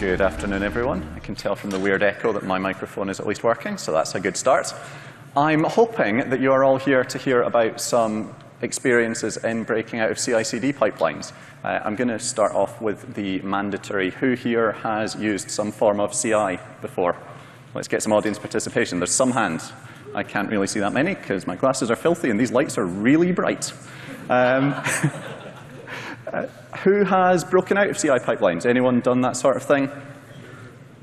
Good afternoon, everyone. I can tell from the weird echo that my microphone is at least working, so that's a good start. I'm hoping that you are all here to hear about some experiences in breaking out of CI/CD pipelines. Uh, I'm going to start off with the mandatory. Who here has used some form of CI before? Let's get some audience participation. There's some hands. I can't really see that many because my glasses are filthy and these lights are really bright. Um, who has broken out of CI pipelines? Anyone done that sort of thing?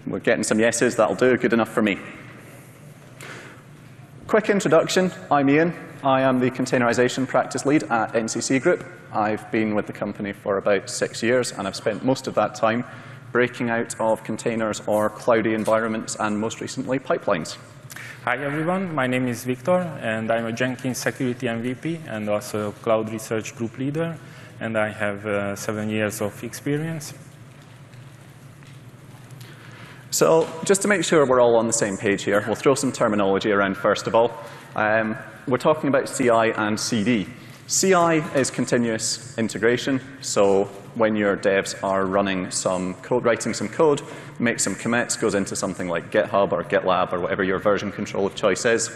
We're getting some yeses. That'll do. Good enough for me. Quick introduction. I'm Iain. I am the containerization practice lead at NCC Group. I've been with the company for about six years, and I've spent most of that time breaking out of containers or cloudy environments, and most recently, pipelines. Hi, everyone. My name is Viktor, and I'm a Jenkins security MVP and also cloud research group leader and I have uh, seven years of experience. So just to make sure we're all on the same page here, we'll throw some terminology around first of all. Um, we're talking about CI and CD. CI is continuous integration, so when your devs are running some code, writing some code, make some commits, goes into something like GitHub or GitLab or whatever your version control of choice is.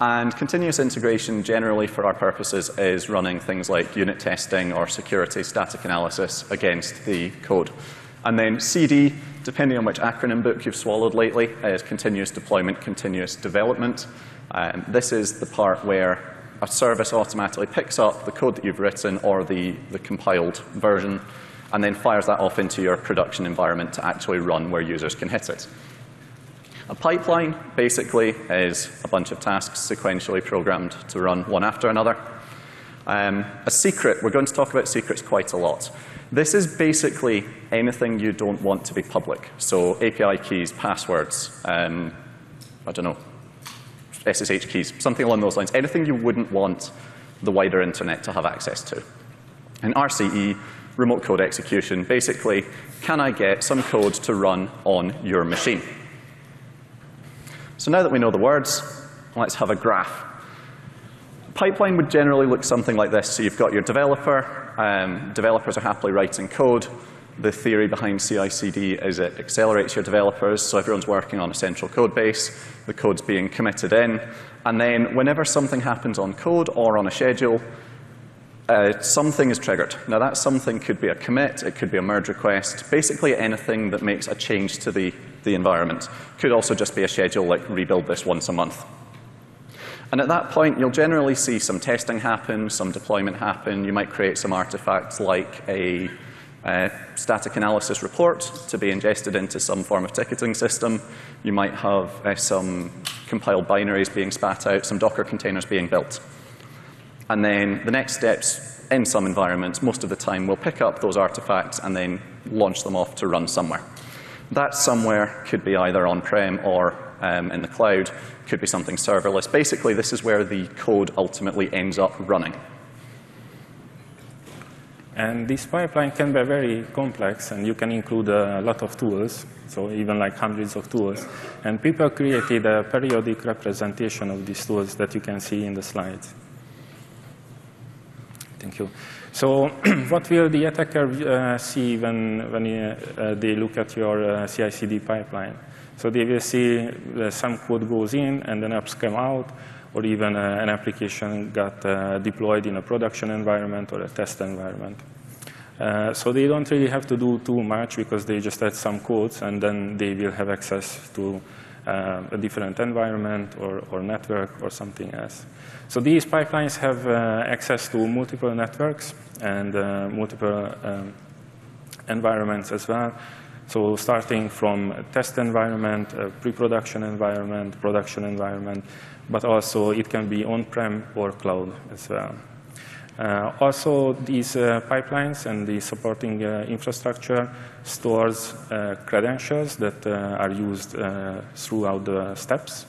And continuous integration generally for our purposes is running things like unit testing or security static analysis against the code. And then CD, depending on which acronym book you've swallowed lately, is continuous deployment, continuous development. Um, this is the part where a service automatically picks up the code that you've written or the, the compiled version and then fires that off into your production environment to actually run where users can hit it. A pipeline basically is a bunch of tasks sequentially programmed to run one after another. Um, a secret, we're going to talk about secrets quite a lot. This is basically anything you don't want to be public. So API keys, passwords, um, I don't know, SSH keys, something along those lines. Anything you wouldn't want the wider internet to have access to. And RCE, remote code execution, basically, can I get some code to run on your machine? So now that we know the words, let's have a graph. Pipeline would generally look something like this. So you've got your developer. Um, developers are happily writing code. The theory behind CI/CD is it accelerates your developers, so everyone's working on a central code base. The code's being committed in. And then whenever something happens on code or on a schedule, uh, something is triggered. Now that something could be a commit, it could be a merge request, basically anything that makes a change to the the environment. Could also just be a schedule like rebuild this once a month. And at that point, you'll generally see some testing happen, some deployment happen. You might create some artifacts like a uh, static analysis report to be ingested into some form of ticketing system. You might have uh, some compiled binaries being spat out, some Docker containers being built. And then the next steps in some environments, most of the time, will pick up those artifacts and then launch them off to run somewhere. That somewhere could be either on-prem or um, in the cloud, could be something serverless. Basically, this is where the code ultimately ends up running. And this pipeline can be very complex, and you can include a lot of tools, so even like hundreds of tools. And people created a periodic representation of these tools that you can see in the slides. Thank you. So what will the attacker uh, see when, when uh, they look at your uh, CI/CD pipeline? So they will see some code goes in and then apps come out, or even uh, an application got uh, deployed in a production environment or a test environment. Uh, so they don't really have to do too much because they just add some codes and then they will have access to a different environment or, or network or something else. So these pipelines have uh, access to multiple networks and uh, multiple um, environments as well. So starting from test environment, pre-production environment, production environment, but also it can be on-prem or cloud as well. Uh, also, these uh, pipelines and the supporting uh, infrastructure stores credentials that are used throughout the steps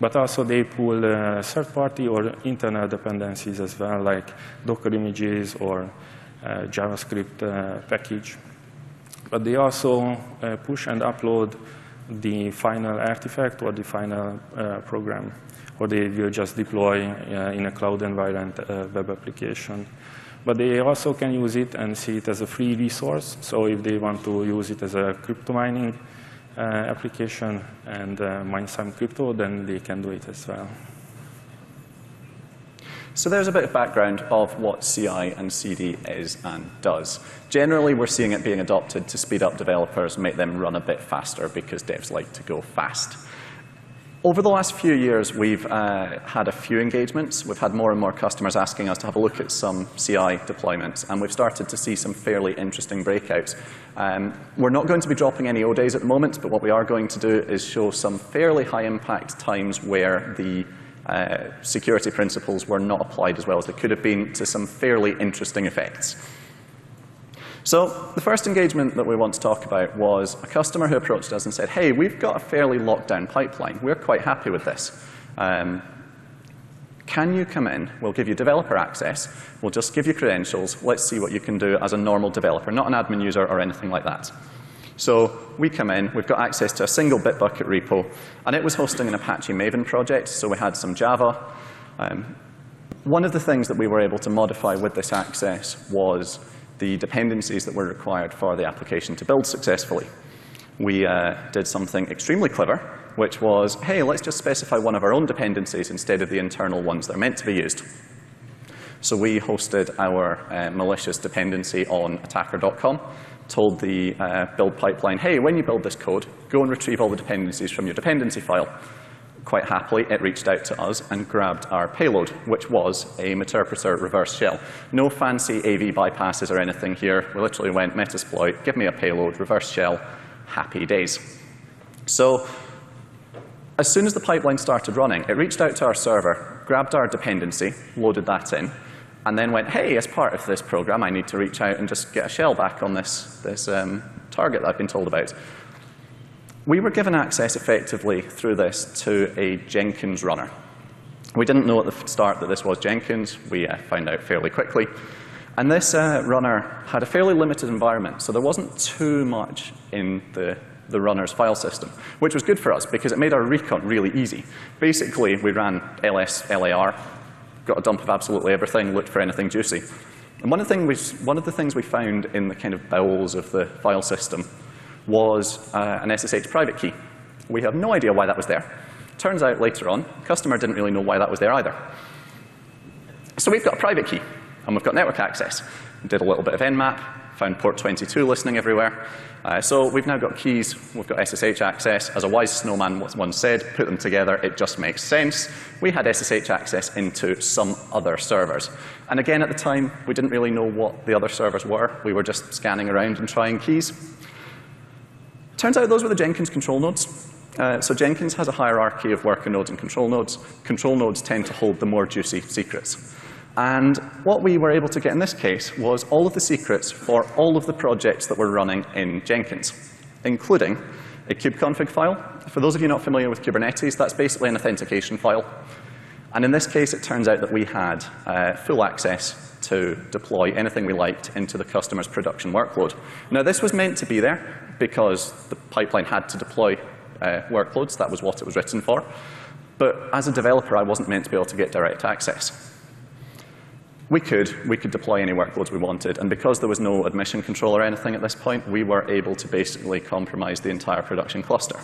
but also they pull uh, third-party or internal dependencies as well, like Docker images or uh, JavaScript uh, package. But they also push and upload the final artifact or the final uh, program, or they will just deploy uh, in a cloud environment web application. But they also can use it and see it as a free resource. So if they want to use it as a crypto mining uh, application and uh, mine some crypto, then they can do it as well. So there's a bit of background of what CI and CD is and does. Generally, we're seeing it being adopted to speed up developers, make them run a bit faster because devs like to go fast. Over the last few years, we've uh, had a few engagements. We've had more and more customers asking us to have a look at some CI deployments, and we've started to see some fairly interesting breakouts. Um, we're not going to be dropping any O-days at the moment, but what we are going to do is show some fairly high impact times where the uh, security principles were not applied as well as they could have been to some fairly interesting effects. So the first engagement that we want to talk about was a customer who approached us and said, hey, we've got a fairly locked down pipeline. We're quite happy with this. Um, can you come in? We'll give you developer access. We'll just give you credentials. Let's see what you can do as a normal developer, not an admin user or anything like that. So we come in, we've got access to a single Bitbucket repo, and it was hosting an Apache Maven project, so we had some Java. Um, one of the things that we were able to modify with this access was the dependencies that were required for the application to build successfully. We uh, did something extremely clever, which was, hey, let's just specify one of our own dependencies instead of the internal ones that are meant to be used. So we hosted our uh, malicious dependency on attacker.com, told the uh, build pipeline, hey, when you build this code, go and retrieve all the dependencies from your dependency file. Quite happily, it reached out to us and grabbed our payload, which was a Meterpreter reverse shell. No fancy AV bypasses or anything here. We literally went Metasploit, give me a payload, reverse shell, happy days. So as soon as the pipeline started running, it reached out to our server, grabbed our dependency, loaded that in, and then went, hey, as part of this program, I need to reach out and just get a shell back on this, this um, target that I've been told about. We were given access effectively through this to a Jenkins runner. We didn't know at the start that this was Jenkins. We uh, found out fairly quickly. And this uh, runner had a fairly limited environment, so there wasn't too much in the, the runner's file system, which was good for us because it made our recon really easy. Basically, we ran ls lar, got a dump of absolutely everything, looked for anything juicy. And one of, one of the things we found in the kind of bowels of the file system was uh, an SSH private key. We have no idea why that was there. Turns out later on, customer didn't really know why that was there either. So we've got a private key, and we've got network access. Did a little bit of nmap, found port 22 listening everywhere. Uh, so we've now got keys, we've got SSH access. As a wise snowman once said, put them together, it just makes sense. We had SSH access into some other servers. And again, at the time, we didn't really know what the other servers were. We were just scanning around and trying keys. Turns out those were the Jenkins control nodes. Uh, so Jenkins has a hierarchy of worker nodes and control nodes. Control nodes tend to hold the more juicy secrets. And what we were able to get in this case was all of the secrets for all of the projects that were running in Jenkins, including a kubeconfig file. For those of you not familiar with Kubernetes, that's basically an authentication file. And in this case, it turns out that we had uh, full access to deploy anything we liked into the customer's production workload. Now, this was meant to be there because the pipeline had to deploy uh, workloads. That was what it was written for. But as a developer, I wasn't meant to be able to get direct access. We could. We could deploy any workloads we wanted. And because there was no admission control or anything at this point, we were able to basically compromise the entire production cluster.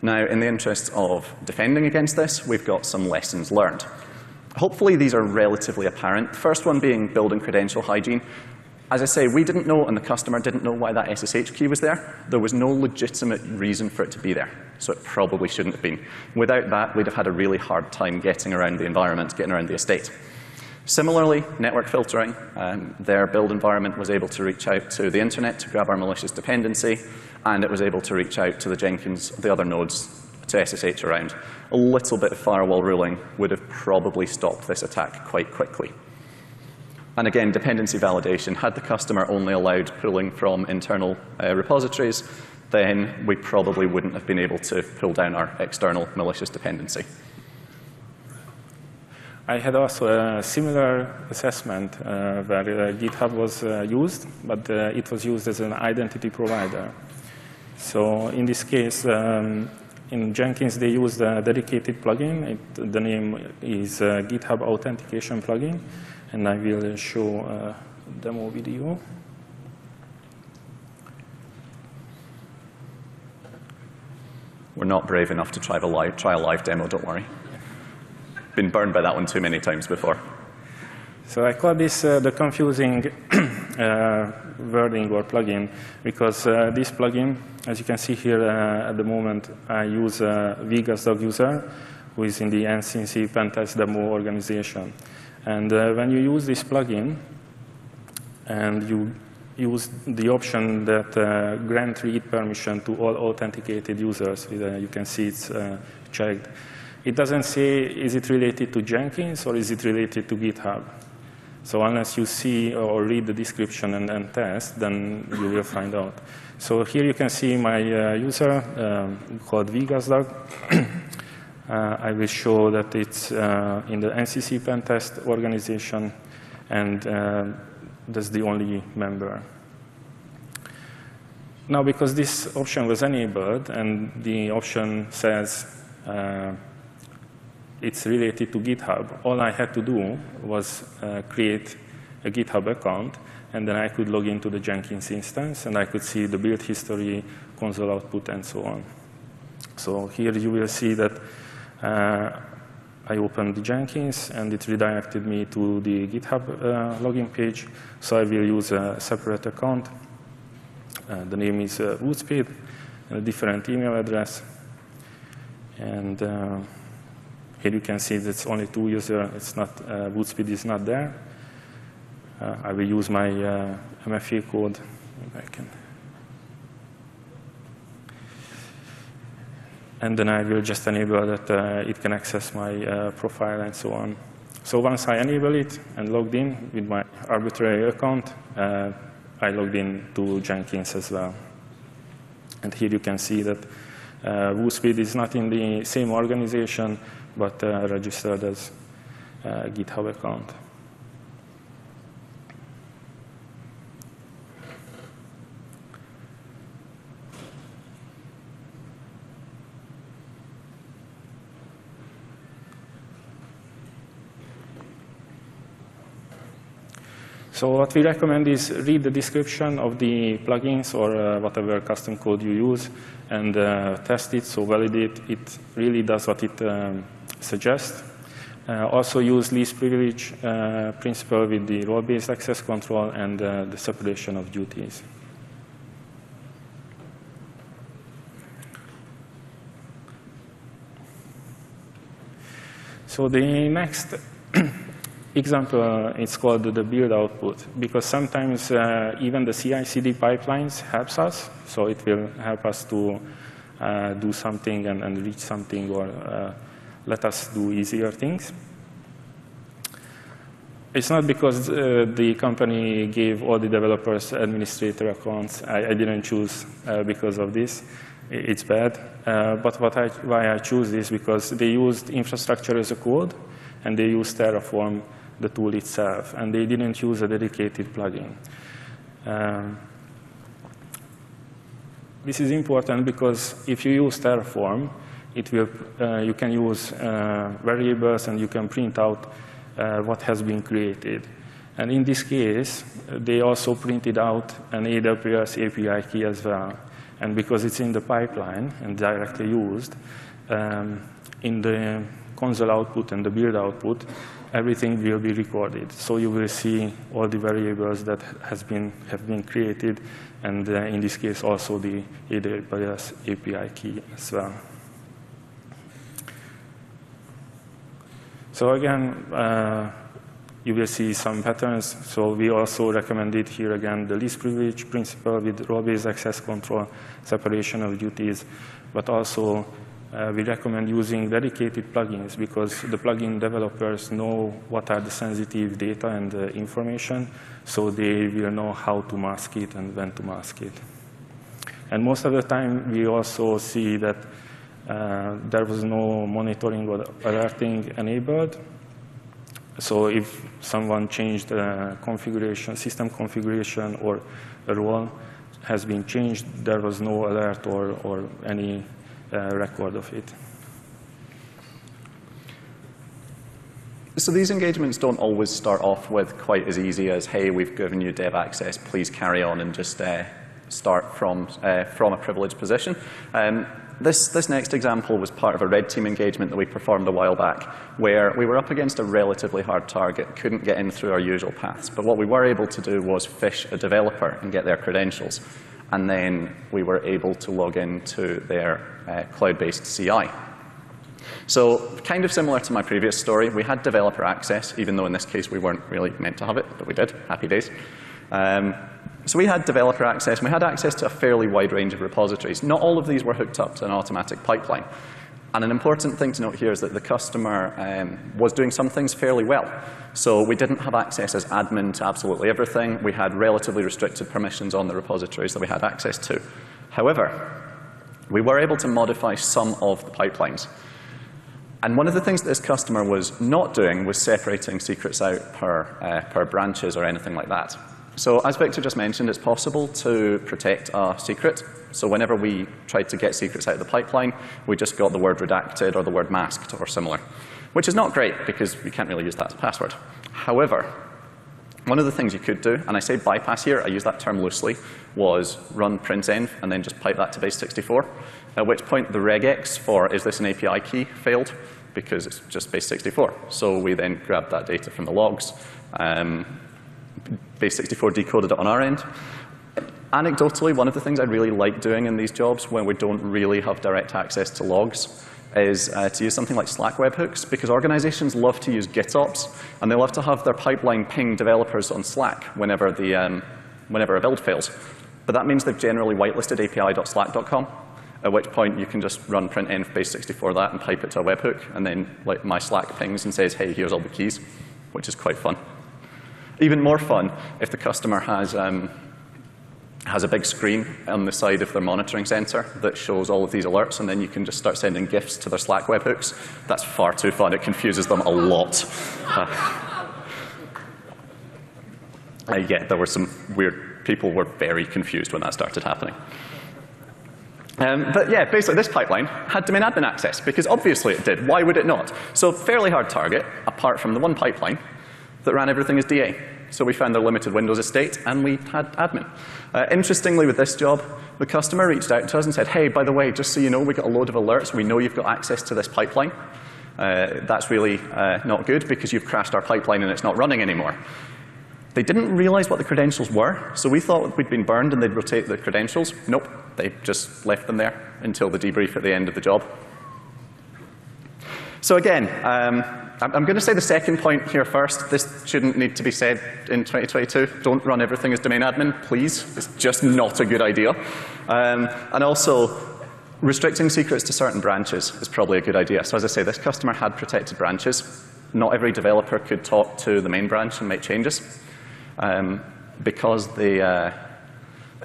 Now, in the interest of defending against this, we've got some lessons learned. Hopefully, these are relatively apparent. The first one being building credential hygiene. As I say, we didn't know, and the customer didn't know why that SSH key was there. There was no legitimate reason for it to be there, so it probably shouldn't have been. Without that, we'd have had a really hard time getting around the environment, getting around the estate. Similarly, network filtering, um, their build environment was able to reach out to the internet to grab our malicious dependency, and it was able to reach out to the Jenkins, the other nodes, to SSH around. A little bit of firewall ruling would have probably stopped this attack quite quickly. And again, dependency validation, had the customer only allowed pulling from internal uh, repositories, then we probably wouldn't have been able to pull down our external malicious dependency. I had also a similar assessment uh, where uh, GitHub was uh, used, but uh, it was used as an identity provider. So in this case, um, in Jenkins, they used a dedicated plugin. It, the name is uh, GitHub Authentication Plugin. and I will show a demo video. We're not brave enough to try live, try a live demo, don't worry. Been burned by that one too many times before. So I call this uh, the confusing uh, wording or plugin because uh, this plugin, as you can see here uh, at the moment, I use a Vegas dog user who is in the NCC Pentest demo organization. And uh, when you use this plugin and you use the option that uh, grant read permission to all authenticated users, uh, you can see it's uh, checked. It doesn't say is it related to Jenkins or is it related to GitHub. So unless you see or read the description and, test, then you will find out. So here you can see my uh, user um, called Vegasdog. uh, I will show that it's uh, in the NCC Pentest organization, and uh, that's the only member. Now, because this option was enabled, and the option says uh, it's related to GitHub, all I had to do was uh, create a GitHub account, and then I could log into the Jenkins instance, and I could see the build history, console output, and so on. So here you will see that uh, I opened the Jenkins, and it redirected me to the GitHub uh, login page. So I will use a separate account. Uh, the name is uh, Woodspeed, a different email address, and uh, here you can see that it's only two users. It's not uh, Woodspeed is not there. Uh, I will use my uh, MFA code. I can. And then I will just enable that uh, it can access my uh, profile and so on. So once I enable it and logged in with my arbitrary account, uh, I logged in to Jenkins as well. And here you can see that uh, Woodspeed is not in the same organization, but uh, registered as a GitHub account. So what we recommend is read the description of the plugins or uh, whatever custom code you use and uh, test it, so validate it really does what it um, suggests. Uh, also use least privilege uh, principle with the role-based access control and uh, the separation of duties. So the next example uh, is called the build output because sometimes uh, even the CI/CD pipelines helps us. So it will help us to uh, do something and, and, reach something or uh, let us do easier things. It's not because uh, the company gave all the developers administrator accounts. I, I didn't choose uh, because of this. It's bad. but what I, why I choose this because they used infrastructure as a code and they used Terraform the tool itself, and they didn't use a dedicated plugin. Um, this is important because if you use Terraform, it will, uh, you can use uh, variables and you can print out uh, what has been created. And in this case, they also printed out an AWS API key as well. And because it's in the pipeline and directly used, um, in the console output and the build output, everything will be recorded. So you will see all the variables that has been, have been created, and uh, in this case also the AWS API key as well. So again, uh, you will see some patterns. So we also recommended here again the least privilege principle with role-based access control, separation of duties, but also uh, we recommend using dedicated plugins because the plugin developers know what are the sensitive data and uh, information, so they will know how to mask it and when to mask it. And most of the time, we also see that uh, there was no monitoring or alerting enabled. So if someone changed the configuration, system configuration, or a role has been changed, there was no alert or, or any uh, record of it. So these engagements don't always start off with quite as easy as, hey, we've given you dev access, please carry on and just uh, start from, uh, from a privileged position. Um, this, this next example was part of a red team engagement that we performed a while back, where we were up against a relatively hard target, couldn't get in through our usual paths. But what we were able to do was phish a developer and get their credentials. And then we were able to log into their uh, cloud-based CI. So kind of similar to my previous story, we had developer access, even though in this case we weren't really meant to have it, but we did. Happy days. Um, so we had developer access, and we had access to a fairly wide range of repositories. Not all of these were hooked up to an automatic pipeline. And an important thing to note here is that the customer um, was doing some things fairly well. So we didn't have access as admin to absolutely everything. We had relatively restricted permissions on the repositories that we had access to. However, we were able to modify some of the pipelines. And one of the things that this customer was not doing was separating secrets out per, uh, per branches or anything like that. So as Viktor just mentioned, it's possible to protect a secret. So whenever we tried to get secrets out of the pipeline, we just got the word redacted or the word masked or similar, which is not great because we can't really use that as a password. However, one of the things you could do, and I say bypass here, I use that term loosely, was run printenv and then just pipe that to base64, at which point the regex for is this an API key failed because it's just base64. So we then grabbed that data from the logs, um, base64 decoded it on our end. Anecdotally, one of the things I really like doing in these jobs when we don't really have direct access to logs is uh, to use something like Slack webhooks, because organizations love to use GitOps, and they love to have their pipeline ping developers on Slack whenever, the, um, whenever a build fails. But that means they've generally whitelisted api.slack.com, at which point you can just run printenv base64 that and pipe it to a webhook, and then like, my Slack pings and says, hey, here's all the keys, which is quite fun. Even more fun if the customer has um, has a big screen on the side of their monitoring center that shows all of these alerts, and then you can just start sending GIFs to their Slack webhooks. That's far too fun. It confuses them a lot. Uh, uh, yeah, there were some weird, people were very confused when that started happening. Um, but yeah, basically this pipeline had domain admin access, because obviously it did. Why would it not? So fairly hard target, apart from the one pipeline that ran everything as DA. So we found their limited Windows estate, and we had admin. Uh, interestingly, with this job, the customer reached out to us and said, hey, by the way, just so you know, we got a load of alerts. We know you've got access to this pipeline. Uh, that's really uh, not good because you've crashed our pipeline and it's not running anymore. They didn't realize what the credentials were, so we thought we'd been burned and they'd rotate the credentials. Nope, they just left them there until the debrief at the end of the job. So again, um, I'm going to say the second point here first. This shouldn't need to be said in 2022. Don't run everything as domain admin, please. It's just not a good idea. Um, and also, restricting secrets to certain branches is probably a good idea. So as I say, this customer had protected branches. Not every developer could talk to the main branch and make changes. Um, because the, uh,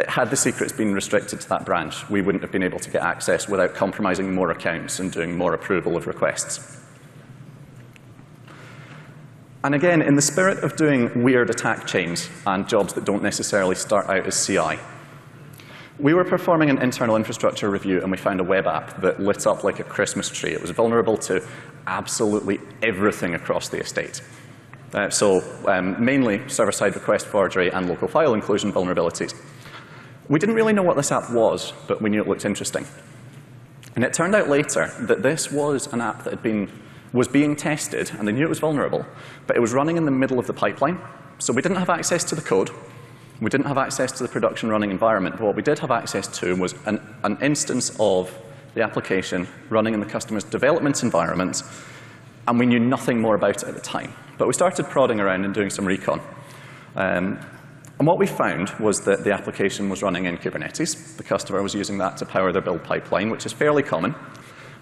had the secrets been restricted to that branch, we wouldn't have been able to get access without compromising more accounts and doing more approval of requests. And again, in the spirit of doing weird attack chains and jobs that don't necessarily start out as CI, we were performing an internal infrastructure review and we found a web app that lit up like a Christmas tree. It was vulnerable to absolutely everything across the estate. Uh, so um, mainly server-side request forgery and local file inclusion vulnerabilities. We didn't really know what this app was, but we knew it looked interesting. And it turned out later that this was an app that had been was being tested, and they knew it was vulnerable, but it was running in the middle of the pipeline. So we didn't have access to the code. We didn't have access to the production running environment, but what we did have access to was an, an instance of the application running in the customer's development environment, and we knew nothing more about it at the time. But we started prodding around and doing some recon. Um, and what we found was that the application was running in Kubernetes. The customer was using that to power their build pipeline, which is fairly common.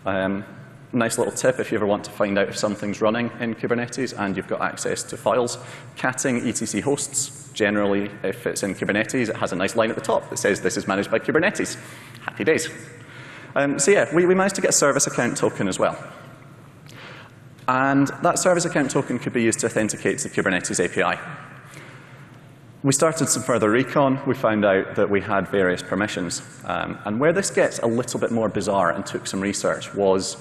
Um, nice little tip if you ever want to find out if something's running in Kubernetes and you've got access to files. Catting etc hosts, generally if it's in Kubernetes, it has a nice line at the top that says this is managed by Kubernetes. Happy days. Um, so yeah, we, we managed to get a service account token as well. And that service account token could be used to authenticate to the Kubernetes API. We started some further recon. We found out that we had various permissions. Um, and where this gets a little bit more bizarre and took some research was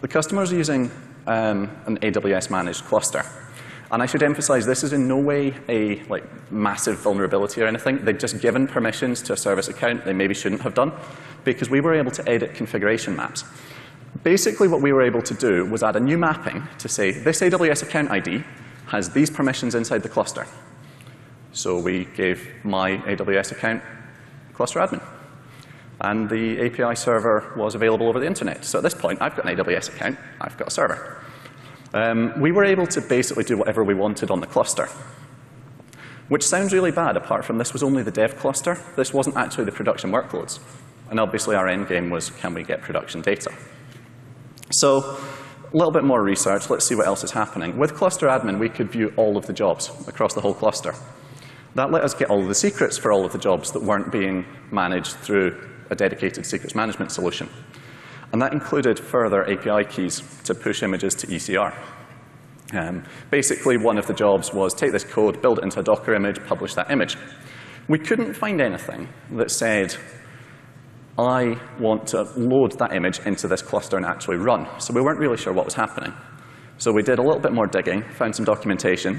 the customer was using um, an AWS managed cluster. And I should emphasize this is in no way a like massive vulnerability or anything. They'd just given permissions to a service account they maybe shouldn't have done because we were able to edit configuration maps. Basically what we were able to do was add a new mapping to say this AWS account ID has these permissions inside the cluster. So we gave my AWS account cluster admin. And the API server was available over the internet. So at this point, I've got an AWS account, I've got a server. Um, we were able to basically do whatever we wanted on the cluster. Which sounds really bad, apart from this was only the dev cluster. This wasn't actually the production workloads. And obviously our end game was, can we get production data? So a little bit more research, let's see what else is happening. With cluster admin, we could view all of the jobs across the whole cluster. That let us get all of the secrets for all of the jobs that weren't being managed through a dedicated secrets management solution. And that included further API keys to push images to ECR. Um, basically, one of the jobs was take this code, build it into a Docker image, publish that image. We couldn't find anything that said, I want to load that image into this cluster and actually run. So we weren't really sure what was happening. So we did a little bit more digging, found some documentation,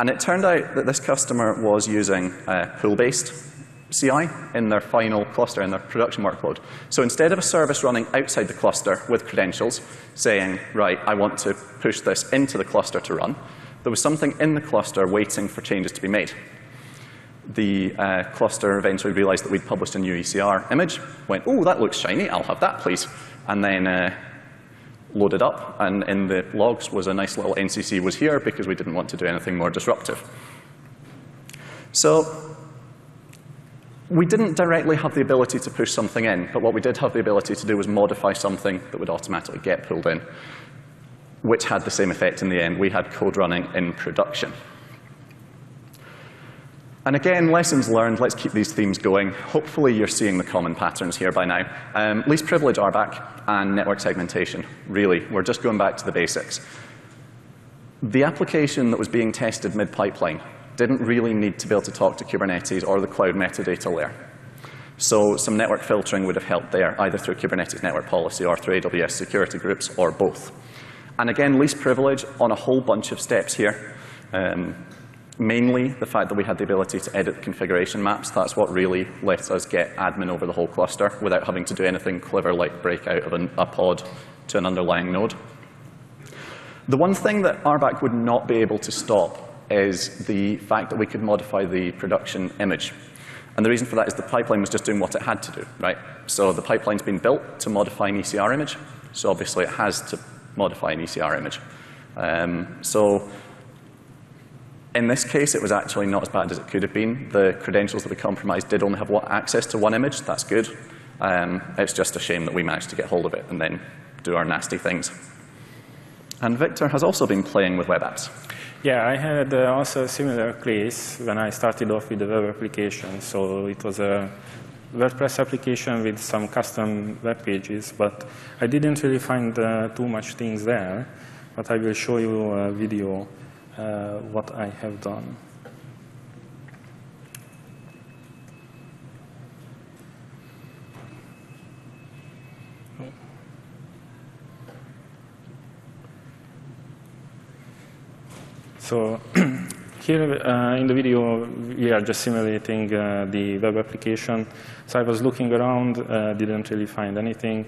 and it turned out that this customer was using uh, pull-based CI in their final cluster, in their production workload. So instead of a service running outside the cluster with credentials saying, right, I want to push this into the cluster to run, there was something in the cluster waiting for changes to be made. The uh, cluster eventually realized that we'd published a new ECR image, went, oh, that looks shiny, I'll have that, please. And then uh, loaded up, and in the logs was a nice little NCC was here because we didn't want to do anything more disruptive. So we didn't directly have the ability to push something in, but what we did have the ability to do was modify something that would automatically get pulled in, which had the same effect in the end. We had code running in production. And again, lessons learned, let's keep these themes going. Hopefully you're seeing the common patterns here by now. Um, least privilege RBAC and network segmentation. Really, we're just going back to the basics. The application that was being tested mid-pipeline didn't really need to be able to talk to Kubernetes or the cloud metadata layer. So some network filtering would have helped there, either through Kubernetes network policy or through AWS security groups or both. And again, least privilege on a whole bunch of steps here. Um, mainly the fact that we had the ability to edit configuration maps. That's what really lets us get admin over the whole cluster without having to do anything clever like break out of an, a pod to an underlying node. The one thing that RBAC would not be able to stop is the fact that we could modify the production image. And the reason for that is the pipeline was just doing what it had to do, right? So the pipeline's been built to modify an ECR image, so obviously it has to modify an ECR image. Um, so in this case, it was actually not as bad as it could have been. The credentials that we compromised did only have access to one image. That's good. Um, it's just a shame that we managed to get hold of it and then do our nasty things. And Viktor has also been playing with web apps. Yeah, I had uh, also a similar case when I started off with the web application. So it was a WordPress application with some custom web pages, but I didn't really find uh, too much things there. But I will show you a video uh, what I have done. So here uh, in the video, we are just simulating uh, the web application. So I was looking around, uh, didn't really find anything.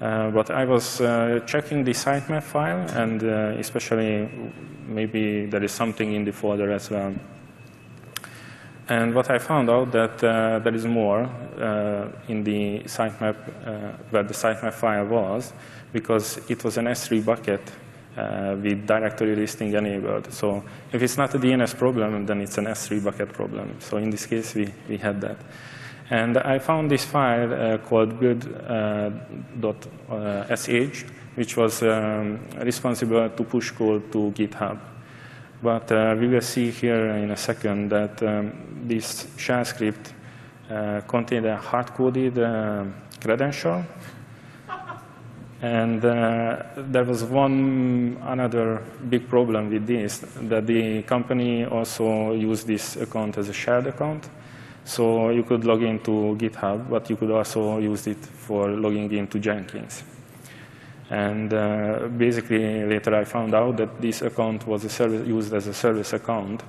Uh, but I was uh, checking the sitemap file, and uh, especially maybe there is something in the folder as well. And what I found out that there is more in the sitemap, where the sitemap file was, because it was an S3 bucket uh, with directory listing enabled. So if it's not a DNS problem, then it's an S3 bucket problem. So in this case, we, we had that. And I found this file uh, called build.sh, which was um, responsible to push code to GitHub. But uh, we will see here in a second that um, this shell script uh, contained a hard-coded uh, credential and uh, there was one another big problem with this, that the company also used this account as a shared account. So you could log into GitHub, but you could also use it for logging into Jenkins. And uh, basically, later I found out that this account was service, used as a service account.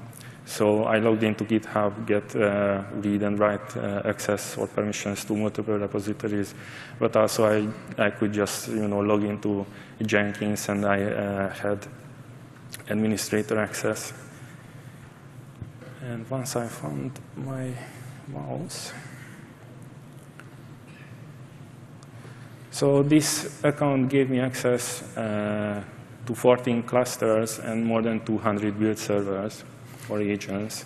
So I logged into GitHub, get uh, read and write uh, access or permissions to multiple repositories, but also I, I could just you know log into Jenkins and I uh, had administrator access. And once I found my mouse, so this account gave me access uh, to 14 clusters and more than 200 build servers or agents,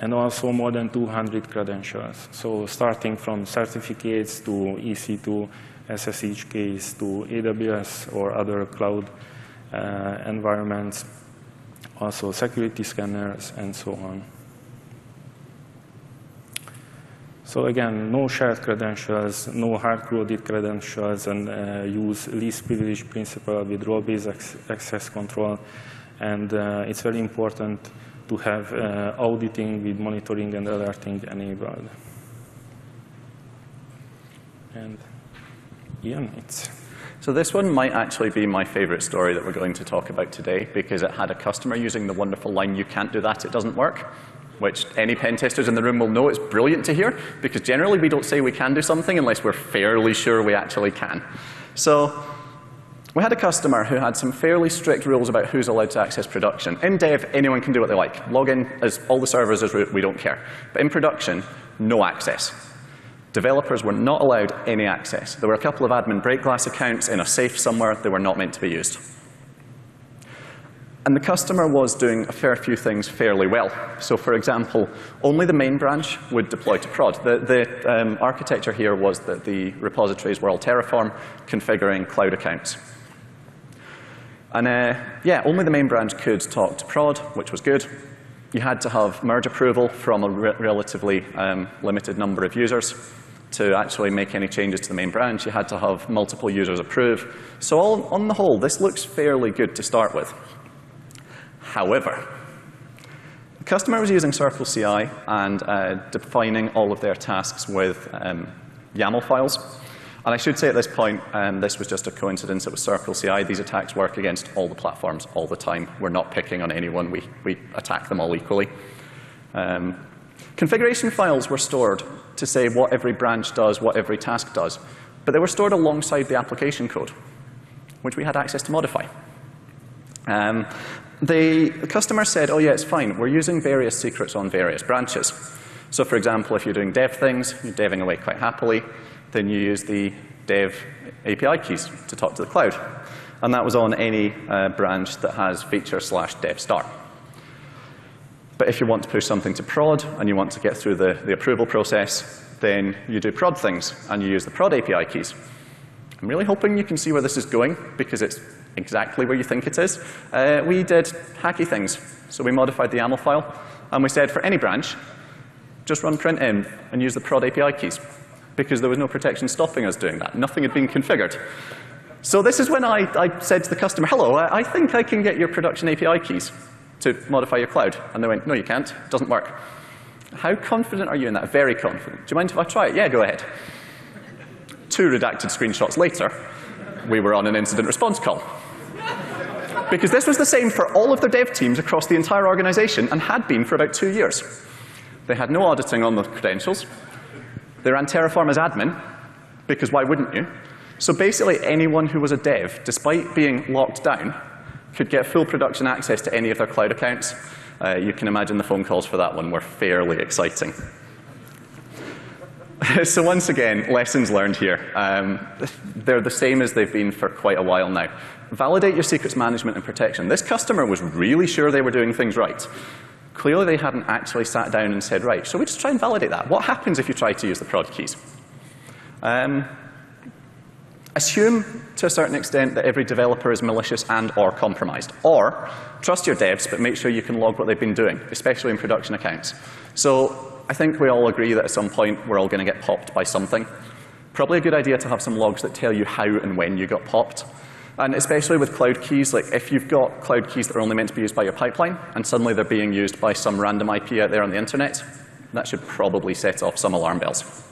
and also more than 200 credentials. So starting from certificates to EC2 SSH keys to AWS or other cloud uh, environments, also security scanners, and so on. So again, no shared credentials, no hard-coded credentials, and uh, use least privilege principle with role-based access control and uh, it's very important to have uh, auditing with monitoring and alerting enabled. And Iain, it's. So this one might actually be my favorite story that we're going to talk about today because it had a customer using the wonderful line, you can't do that, it doesn't work, which any pen testers in the room will know it's brilliant to hear because generally we don't say we can do something unless we're fairly sure we actually can. So we had a customer who had some fairly strict rules about who's allowed to access production. In dev, anyone can do what they like. Log in as all the servers as root, we don't care. But in production, no access. Developers were not allowed any access. There were a couple of admin break glass accounts in a safe somewhere. They were not meant to be used. And the customer was doing a fair few things fairly well. So for example, only the main branch would deploy to prod. The, the um, architecture here was that the repositories were all Terraform, configuring cloud accounts. And uh, yeah, only the main branch could talk to prod, which was good. You had to have merge approval from a re relatively um, limited number of users to actually make any changes to the main branch. You had to have multiple users approve. So all, on the whole, this looks fairly good to start with. However, the customer was using Circle CI and uh, defining all of their tasks with um, YAML files. And I should say at this point, um, this was just a coincidence. It was Circle CI. These attacks work against all the platforms all the time. We're not picking on anyone. We, we attack them all equally. Um, configuration files were stored to say what every branch does, what every task does. But they were stored alongside the application code, which we had access to modify. Um, the, customer said, oh yeah, it's fine. We're using various secrets on various branches. So for example, if you're doing dev things, you're deving away quite happily then you use the dev API keys to talk to the cloud. And that was on any uh, branch that has feature slash dev start. But if you want to push something to prod and you want to get through the, the approval process, then you do prod things and you use the prod API keys. I'm really hoping you can see where this is going because it's exactly where you think it is. Uh, we did hacky things. So we modified the YAML file and we said for any branch, just run printenv and use the prod API keys because there was no protection stopping us doing that. Nothing had been configured. So this is when I, I said to the customer, hello, I, I think I can get your production API keys to modify your cloud. And they went, no, you can't. It doesn't work. How confident are you in that? Very confident. Do you mind if I try it? Yeah, go ahead. Two redacted screenshots later, we were on an incident response call. Because this was the same for all of their dev teams across the entire organization and had been for about two years. They had no auditing on the credentials. They ran Terraform as admin, because why wouldn't you? So basically anyone who was a dev, despite being locked down, could get full production access to any of their cloud accounts. Uh, you can imagine the phone calls for that one were fairly exciting. so once again, lessons learned here. Um, they're the same as they've been for quite a while now. Validate your secrets management and protection. This customer was really sure they were doing things right. Clearly they hadn't actually sat down and said, right, so we just try and validate that. What happens if you try to use the prod keys? Um, assume to a certain extent that every developer is malicious and or compromised. Or trust your devs, but make sure you can log what they've been doing, especially in production accounts. So I think we all agree that at some point we're all going to get popped by something. Probably a good idea to have some logs that tell you how and when you got popped. And especially with cloud keys, like if you've got cloud keys that are only meant to be used by your pipeline, and suddenly they're being used by some random IP out there on the internet, that should probably set off some alarm bells.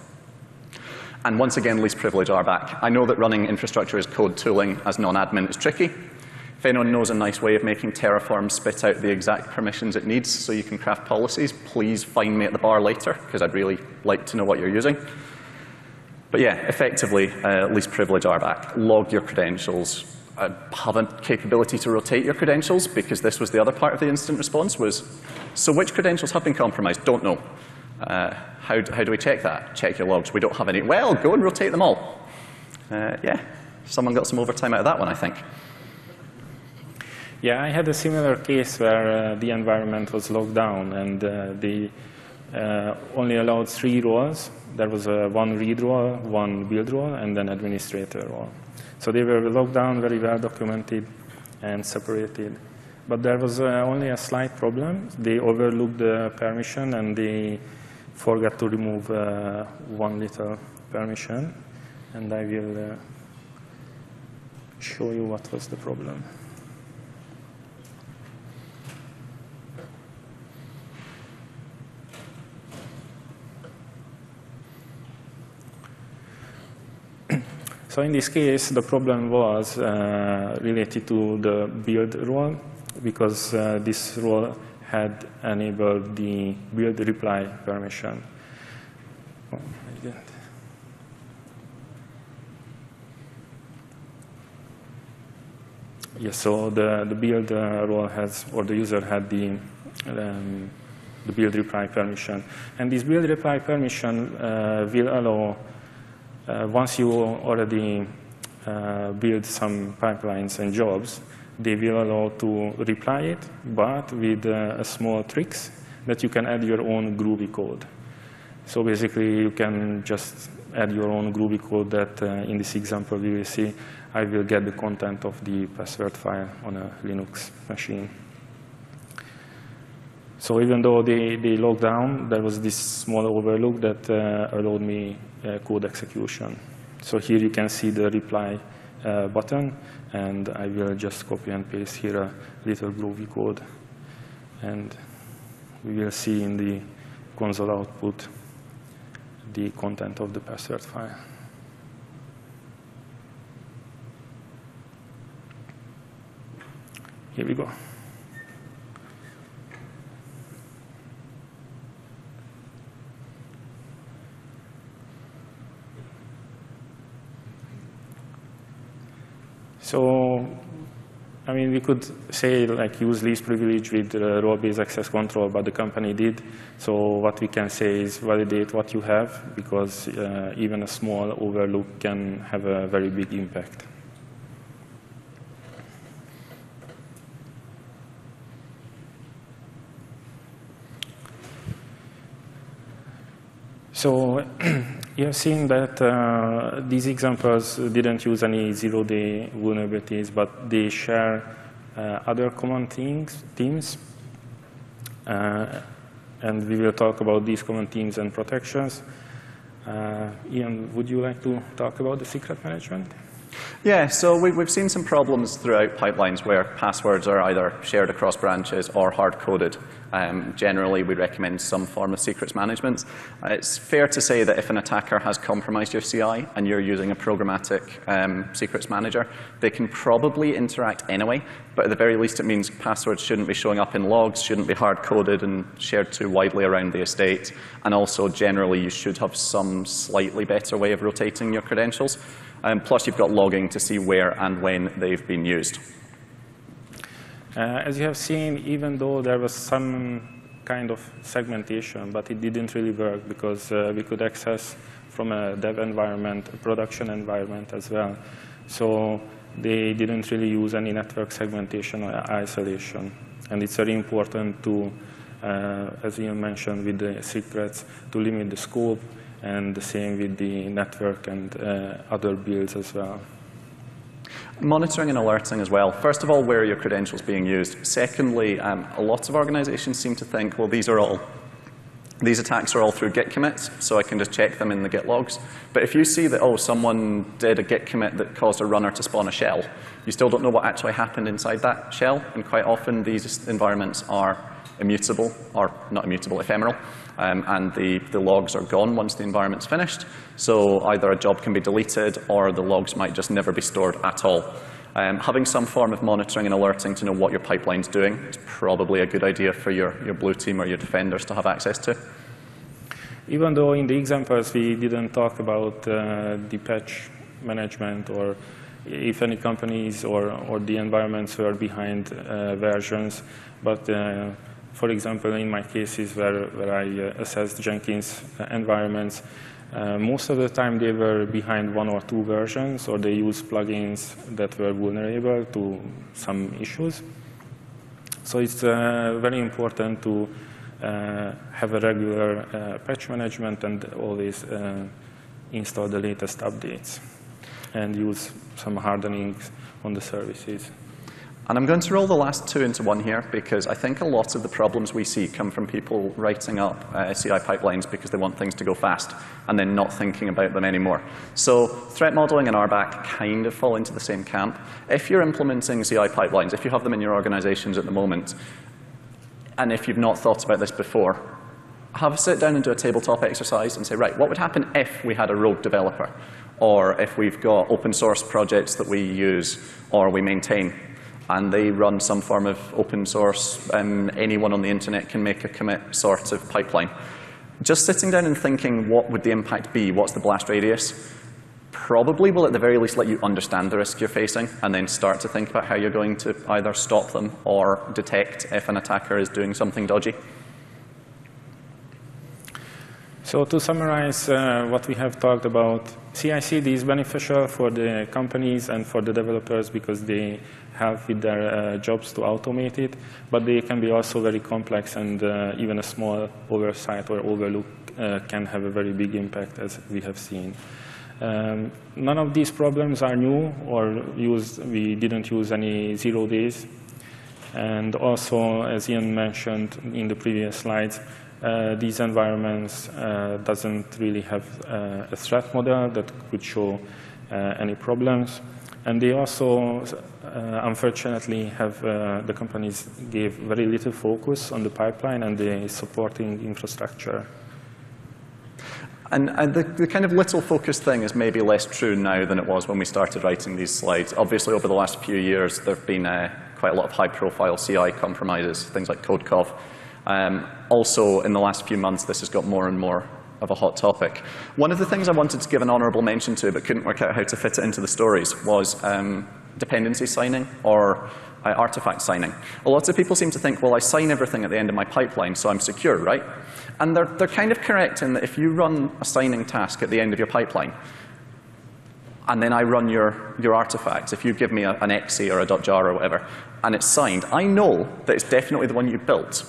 And once again, least privilege RBAC. I know that running infrastructure as code tooling as non-admin is tricky. If anyone knows a nice way of making Terraform spit out the exact permissions it needs so you can craft policies, please find me at the bar later, because I'd really like to know what you're using. But yeah, effectively, uh, least privilege RBAC. Log your credentials. Uh, have a capability to rotate your credentials, because this was the other part of the incident response was, so which credentials have been compromised? Don't know. Uh, how, how do we check that? Check your logs. We don't have any. Well, go and rotate them all. Uh, yeah, someone got some overtime out of that one, I think. Yeah, I had a similar case where uh, the environment was locked down and uh, they uh, only allowed three roles there was a one read role, one build role, and then administrator role. So they were locked down, very well documented, and separated. But there was uh, only a slight problem. They overlooked the permission, and they forgot to remove uh, one little permission. And I will uh, show you what was the problem. So in this case, the problem was uh, related to the build role because uh, this role had enabled the build replay permission. Yes, so the, the build uh, role has, or the user had the, um, the build replay permission. And this build replay permission uh, will allow once you already uh, build some pipelines and jobs, they will allow to replay it, but with uh, small tricks that you can add your own Groovy code. So basically, you can just add your own Groovy code that, uh, in this example, we will see, I will get the content of the password file on a Linux machine. So even though they, they logged down, there was this small overlook that uh, allowed me uh, code execution. So here you can see the replay uh, button, and I will just copy and paste here a little Groovy code. And we will see in the console output the content of the password file. Here we go. So, I mean, we could say like use least privilege with uh, role-based access control, but the company did. So what we can say is validate what you have, because uh, even a small overlook can have a very big impact. So you have seen that uh, these examples didn't use any zero-day vulnerabilities, but they share uh, other common things, themes. Uh, and we will talk about these common themes and protections. Uh, Iain, would you like to talk about the secret management? Yeah, so we, have seen some problems throughout pipelines where passwords are either shared across branches or hard-coded. Um, generally, we recommend some form of secrets management. Uh, it's fair to say that if an attacker has compromised your CI and you're using a programmatic um, secrets manager, they can probably interact anyway, but at the very least it means passwords shouldn't be showing up in logs, shouldn't be hard-coded and shared too widely around the estate, and also generally you should have some slightly better way of rotating your credentials. Um, plus, you've got logging to see where and when they've been used. Uh, as you have seen, even though there was some kind of segmentation, but it didn't really work because uh, we could access from a dev environment, a production environment as well. So they didn't really use any network segmentation or isolation. And it's very important to, uh, as you mentioned with the secrets, to limit the scope and the same with the network and uh, other builds as well. Monitoring and alerting as well. First of all, where are your credentials being used? Secondly, um, of organizations seem to think, well, these are all These attacks are all through Git commits, so I can just check them in the Git logs. But if you see that, oh, someone did a Git commit that caused a runner to spawn a shell, you still don't know what actually happened inside that shell, and quite often these environments are immutable, or not immutable, ephemeral, um, and the, the logs are gone once the environment's finished. So either a job can be deleted, or the logs might just never be stored at all. Um, having some form of monitoring and alerting to know what your pipeline's doing is probably a good idea for your, your blue team or your defenders to have access to. Even though in the examples we didn't talk about uh, the patch management or if any companies or, or the environments were behind uh, versions, but uh, for example, in my cases where, where I uh, assessed Jenkins uh, environments, uh, most of the time they were behind one or two versions, or they used plugins that were vulnerable to some issues. So it's uh, very important to uh, have a regular uh, patch management and always install the latest updates and use some hardening on the services. And I'm going to roll the last two into one here because I think a lot of the problems we see come from people writing up uh, CI pipelines because they want things to go fast and then not thinking about them anymore. So threat modeling and RBAC kind of fall into the same camp. If you're implementing CI pipelines, if you have them in your organizations at the moment, and if you've not thought about this before, have a sit down and do a tabletop exercise and say, right, what would happen if we had a rogue developer? Or if we've got open source projects that we use or we maintain and they run some form of open source, um, anyone on the internet can make a commit sort of pipeline. Just sitting down and thinking, what would the impact be? What's the blast radius? Probably will at the very least let you understand the risk you're facing and then start to think about how you're going to either stop them or detect if an attacker is doing something dodgy. So to summarize uh, what we have talked about, CI/CD is beneficial for the companies and for the developers because they help with their uh, jobs to automate it, but they can be also very complex and uh, even a small oversight or overlook uh, can have a very big impact as we have seen. Um, none of these problems are new or used, we didn't use any zero days. And also, as Iain mentioned in the previous slides, uh, these environments uh, doesn't really have uh, a threat model that could show any problems. And they also, uh, unfortunately, have uh, the companies gave very little focus on the pipeline and the supporting infrastructure. And, and the, the, kind of little focus thing is maybe less true now than it was when we started writing these slides. Obviously, over the last few years, there have been uh, quite a lot of high-profile CI compromises, things like CodeCov. Um, also, in the last few months, this has got more and more of a hot topic. One of the things I wanted to give an honourable mention to, but couldn't work out how to fit it into the stories, was um, dependency signing or uh, artifact signing. A lot of people seem to think, well, I sign everything at the end of my pipeline, so I'm secure, right? And they're, they're kind of correct in that if you run a signing task at the end of your pipeline, and then I run your, your artifacts, if you give me a, an exe or a .jar or whatever, and it's signed, I know that it's definitely the one you built.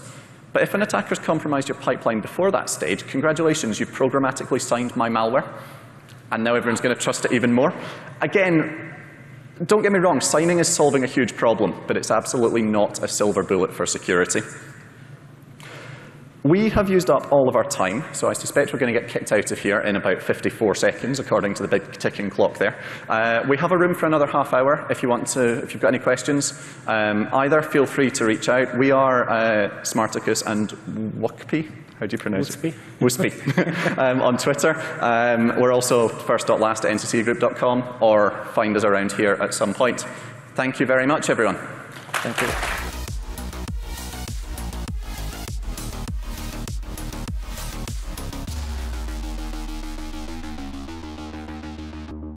But if an attacker's compromised your pipeline before that stage, congratulations, you've programmatically signed my malware, and now everyone's going to trust it even more. Again, don't get me wrong, signing is solving a huge problem, but it's absolutely not a silver bullet for security. We have used up all of our time, so I suspect we're going to get kicked out of here in about 54 seconds, according to the big ticking clock there. Uh, we have a room for another half hour if you want to, if you've got any questions. Um, either feel free to reach out. We are uh, Smartacus and WUCP. How do you pronounce Wuspy. it? Wuspy. um, on Twitter. Um, we're also first.last at or find us around here at some point. Thank you very much, everyone. Thank you.